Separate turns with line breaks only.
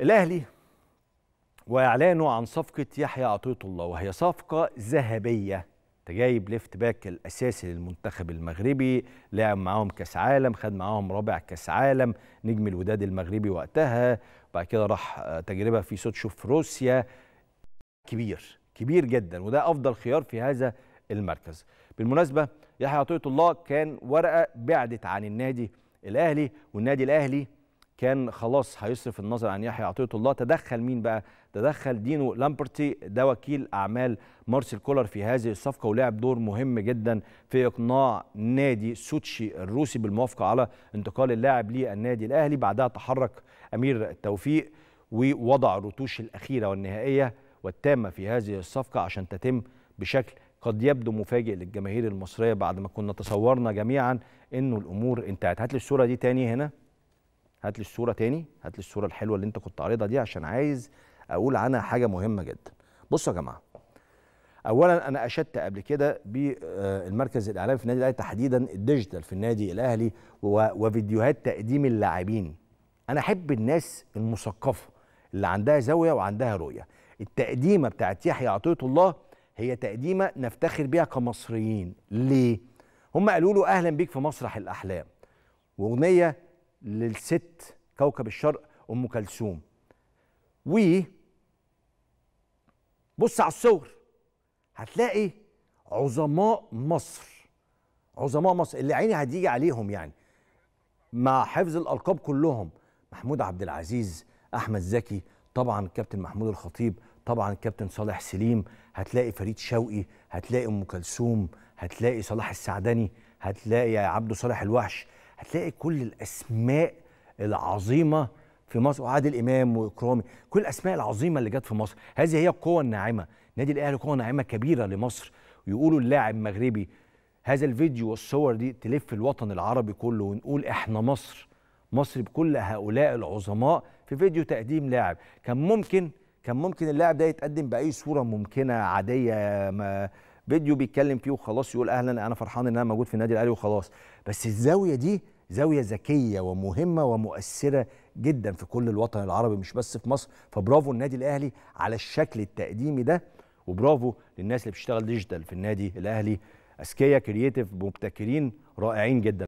الاهلي وإعلانه عن صفقة يحيى عطية الله وهي صفقة ذهبية. أنت جايب left back الأساسي للمنتخب المغربي لعب معاهم كأس عالم خد معاهم رابع كأس عالم نجم الوداد المغربي وقتها. وبعد كده راح تجربة في سوتشو في روسيا. كبير كبير جدا وده أفضل خيار في هذا المركز. بالمناسبة يحيى عطية الله كان ورقة بعدت عن النادي الأهلي والنادي الأهلي كان خلاص هيصرف النظر عن يحيى عطية الله. تدخل مين بقى؟ تدخل دينو لامبرتي ده وكيل أعمال مارسيل كولر في هذه الصفقة ولعب دور مهم جدا في إقناع نادي سوتشي الروسي بالموافقة على انتقال اللاعب للنادي الأهلي. بعدها تحرك أمير التوفيق ووضع الرتوش الأخيرة والنهائية والتامة في هذه الصفقة عشان تتم بشكل قد يبدو مفاجئ للجماهير المصرية بعد ما كنا تصورنا جميعا إنه الأمور انتهت. هات لي الصورة دي تاني هنا. هات لي الصورة تاني هات لي الصورة الحلوة اللي انت كنت عارضها دي عشان عايز أقول عنها حاجة مهمة جدا. بصوا يا جماعة اولا أنا أشدت قبل كده بالمركز الإعلامي في النادي الأهلي تحديدا ال digital في النادي الأهلي وفيديوهات تقديم اللاعبين. أنا أحب الناس المثقفة اللي عندها زاوية وعندها رؤية. التقديمة بتاعت يحيى عطية الله هي تقديمة نفتخر بيها كمصريين. ليه؟ هم قالوا له أهلا بيك في مسرح الأحلام. وأغنية للست كوكب الشرق أم كلثوم. و بص على الصور هتلاقي عظماء مصر عظماء مصر اللي عيني هتيجي عليهم يعني مع حفظ الألقاب كلهم. محمود عبد العزيز أحمد زكي طبعا الكابتن محمود الخطيب طبعا الكابتن صالح سليم هتلاقي فريد شوقي هتلاقي أم كلثوم هتلاقي صلاح السعدني هتلاقي عبده صالح الوحش هتلاقي كل الأسماء العظيمة في مصر. وعادل إمام وإكرامي كل الأسماء العظيمة اللي جت في مصر. هذه هي القوة الناعمة. نادي الأهلي قوة ناعمة كبيرة لمصر. ويقولوا اللاعب مغربي. هذا الفيديو والصور دي تلف الوطن العربي كله ونقول إحنا مصر. مصر بكل هؤلاء العظماء في فيديو تقديم لاعب. كان ممكن كان ممكن اللاعب ده يتقدم بأي صورة ممكنة عادية ما فيديو بيتكلم فيه وخلاص يقول أهلا أنا فرحان إن أنا موجود في النادي الأهلي وخلاص. بس الزاوية دي زاوية ذكية ومهمة ومؤثرة جدا في كل الوطن العربي مش بس في مصر. فبرافو النادي الأهلي على الشكل التقديمي ده وبرافو للناس اللي بتشتغل digital في النادي الأهلي. أذكياء creative مبتكرين رائعين جدا.